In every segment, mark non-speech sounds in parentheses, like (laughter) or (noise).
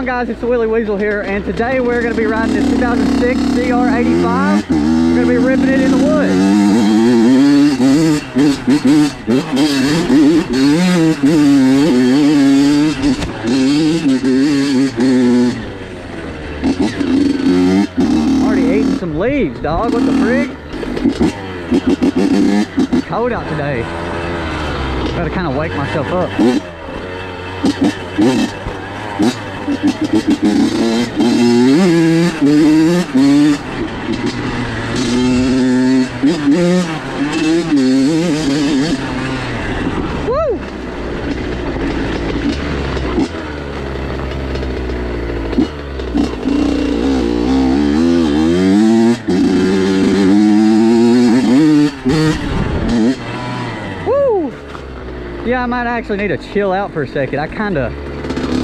on guys, it's Wheelie Weasel here and today we're going to be riding this 2006 CR85. We're going to be ripping it in the woods. Already eating some leaves, dog. What the frig? It's cold out today. Gotta kind of wake myself up. Yeah, I might actually need to chill out for a second. I kind of...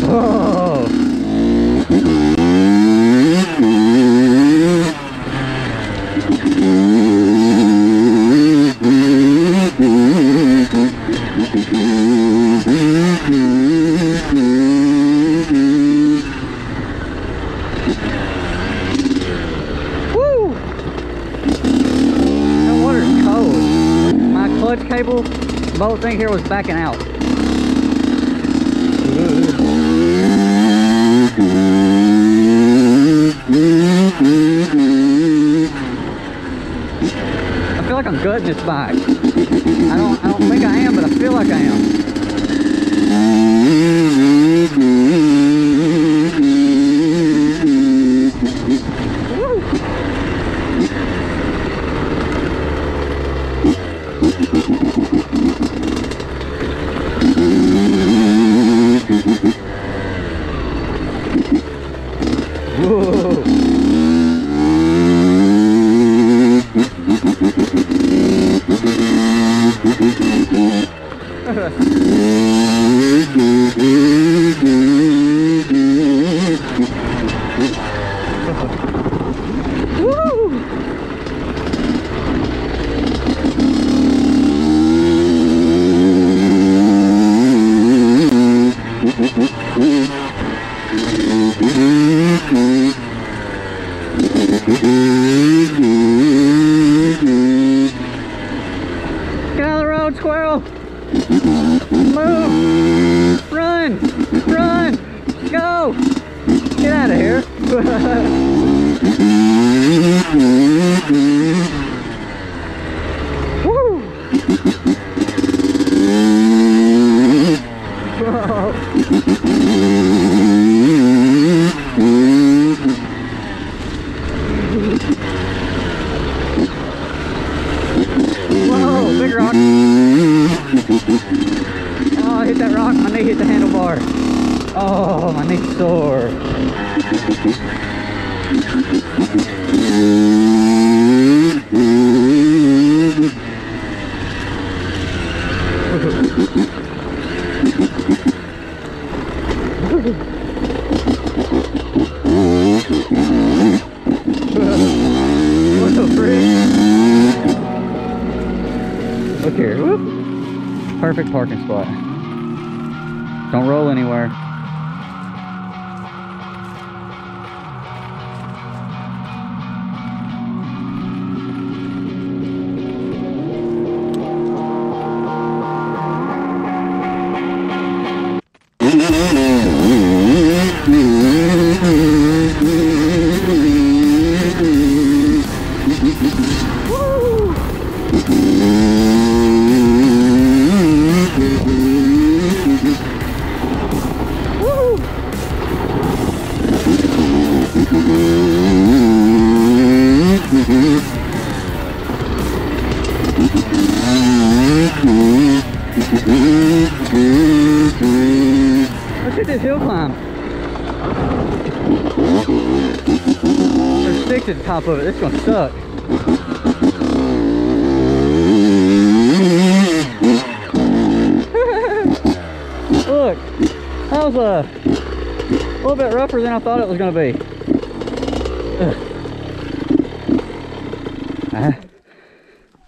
Oh. Woo! The water's cold. My clutch cable, the whole thing here was backing out. I feel like I'm gutting this bike. I don't I don't think I am, but I feel like I am. Woo! Mm-hmm. Get out of the road, squirrel! Move! Run! Run! Go! Get out of here! (laughs) Woo! Whoa, big rock. Oh, I hit that rock, my knee hit the handlebar. Oh, my knee's sore. What the frick? Look here. Whoop. Perfect parking spot. Don't roll anywhere. Look at this hill climb. There's sticks at the top of it. This gonna suck. (laughs) Look, that was a little bit rougher than I thought it was gonna be.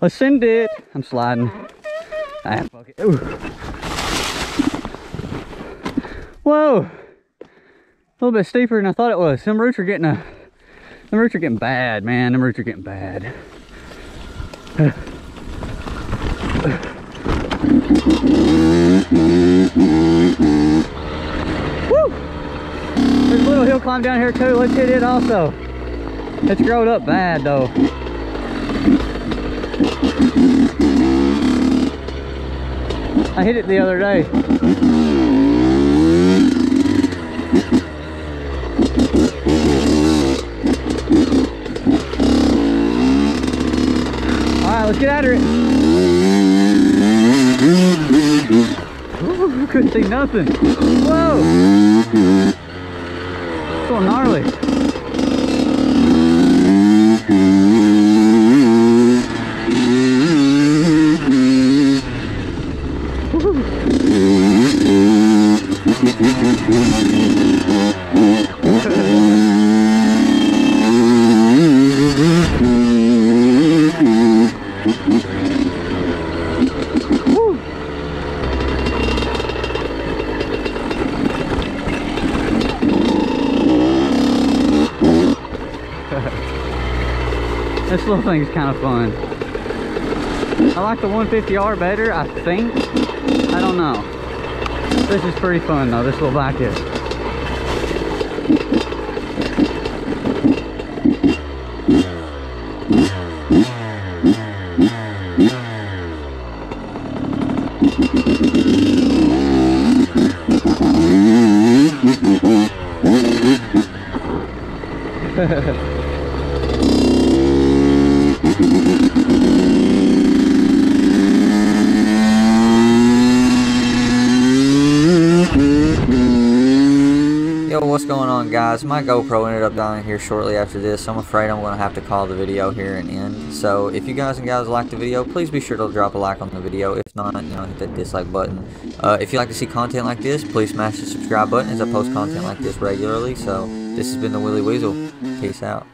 Let's send it. I'm sliding. Ah, fuck it. Ooh. Whoa. A little bit steeper than I thought it was. Some roots are getting a, them roots are getting bad, man. Them roots are getting bad. Woo! There's a little hill climb down here too. Let's hit it also. It's growed up bad though. I hit it the other day. Alright, let's get after it. Ooh, couldn't see nothing. Whoa! Going gnarly. Woo. (laughs) this little thing's kind of fun. I like the 150R better, I think. I don't know. This is pretty fun though, this little bike is. Going on guys? My GoPro ended up dying here shortly after this, so I'm afraid I'm going to have to call the video here and end. So if you guys and guys like the video, please be sure to drop a like on the video. If not, you know, hit that dislike button. Uh, if you like to see content like this, please smash the subscribe button as I post content like this regularly. So this has been the Wheelie Weasel. Peace out.